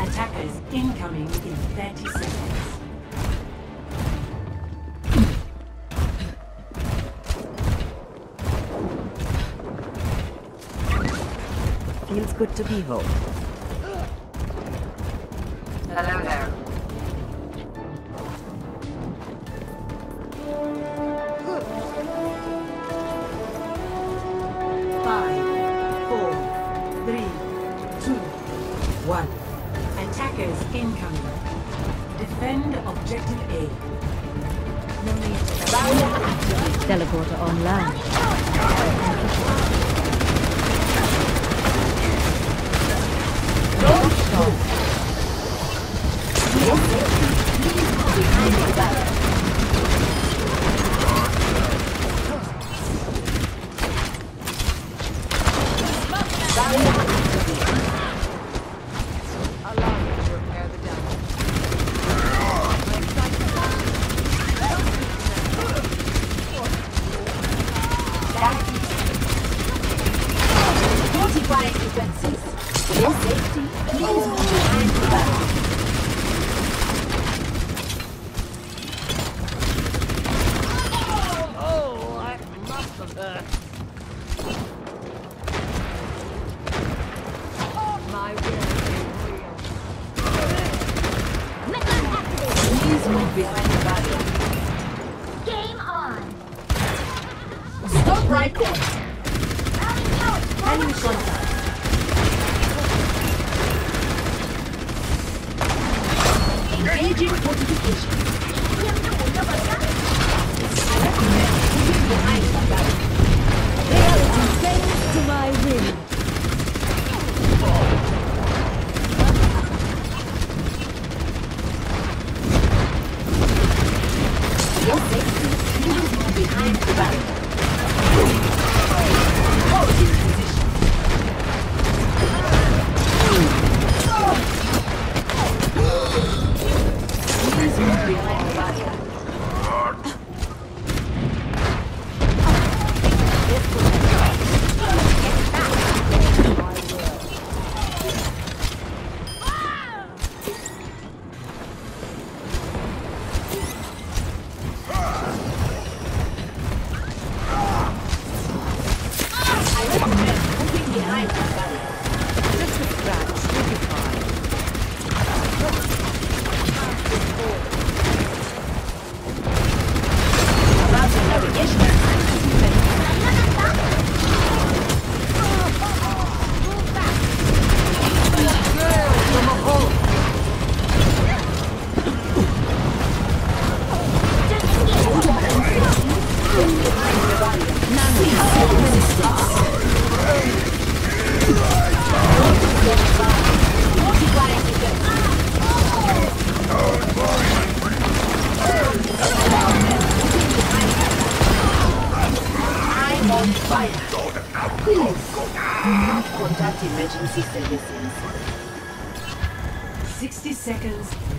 Attackers incoming in 30 seconds. Feels good to be home. 1. Attackers incoming. Defend objective A. No need to... Teleporter online. Behind the barrier. Game on. Stop right there. Enemy contact. Engaging fortification. Behind the barrier. Thanks to my will. Your safety, please move behind the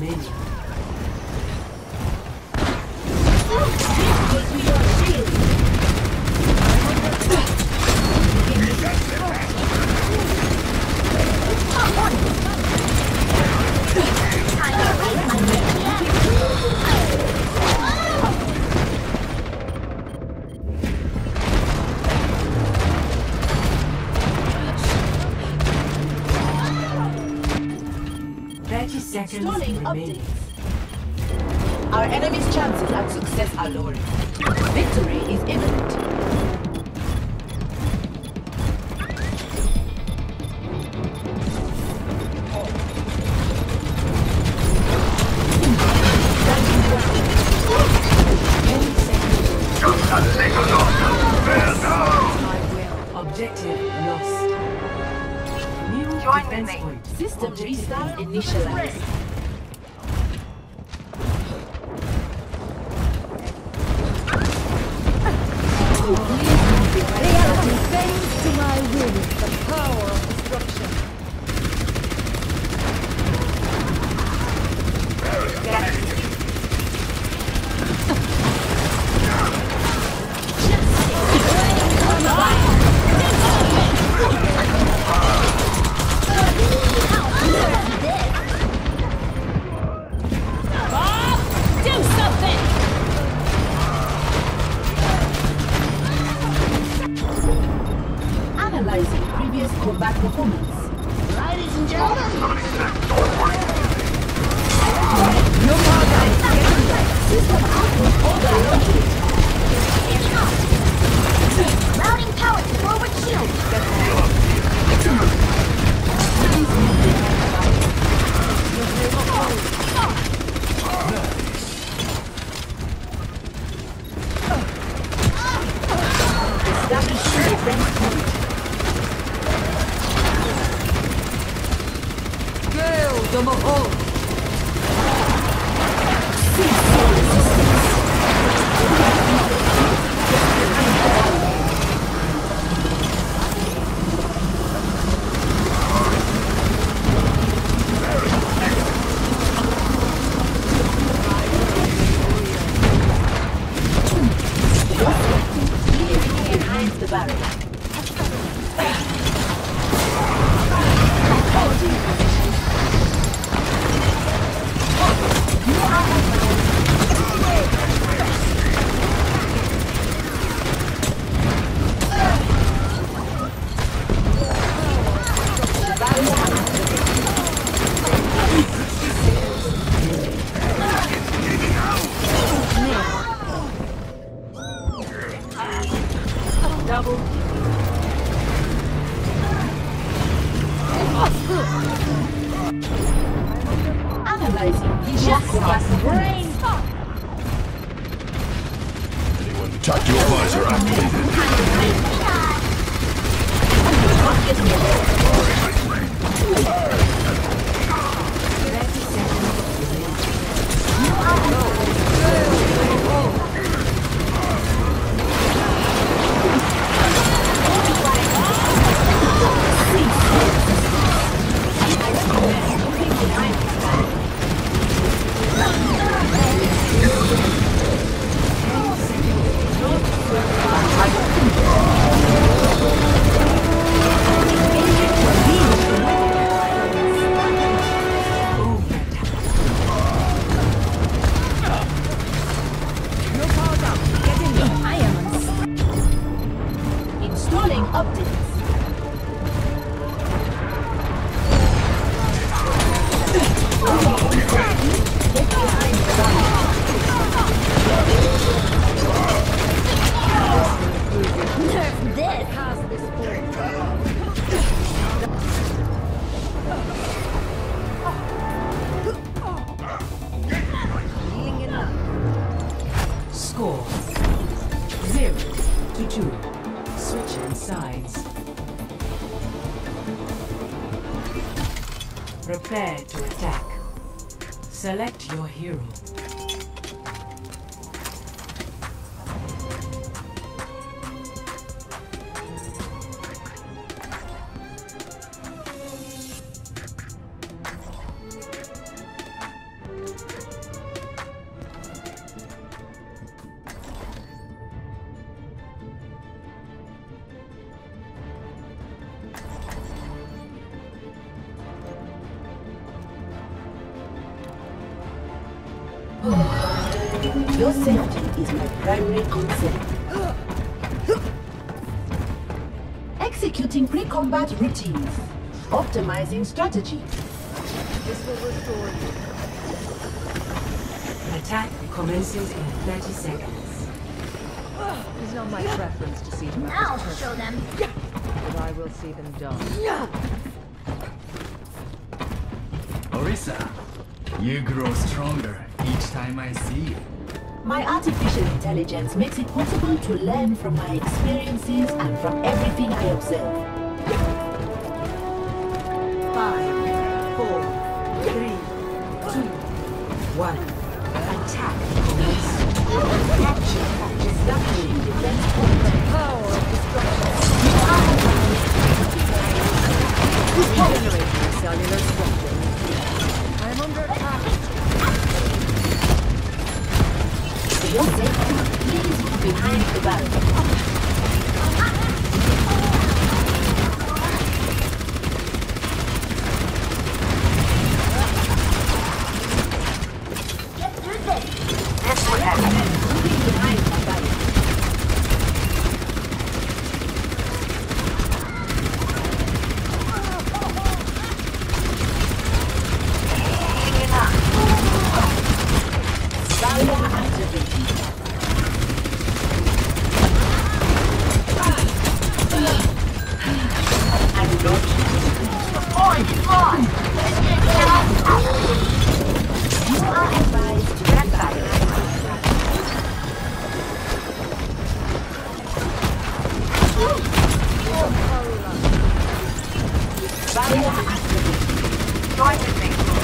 seconds updates. Our enemy's chances at success are lowering. Victory is imminent. Objective lost. New Join defense point. System restart initialized. I Select Your safety is my primary concern. Executing pre-combat routines. Optimizing strategy. This will restore you. Attack commences in 30 seconds. It is not my preference to see them I'll at show them. but I will see them done. Orisa, you grow stronger each time I see you. My artificial intelligence makes it possible to learn from my experiences and from everything I observe. Barrier activated. Join with me.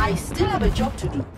I still have a job to do.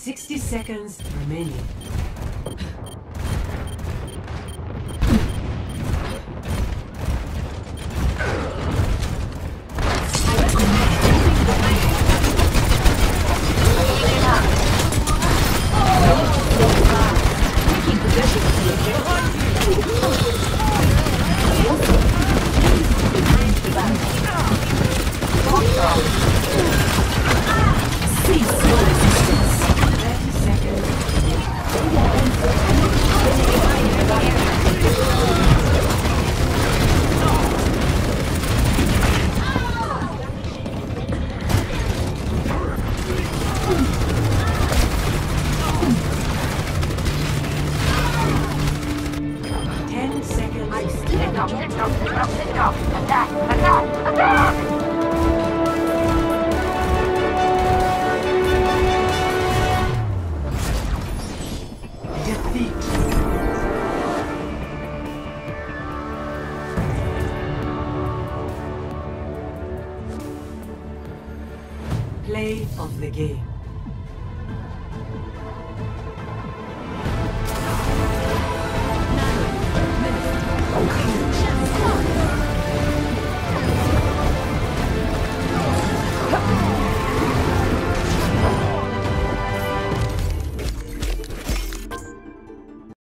60 seconds remaining. Defeat. Play of the game.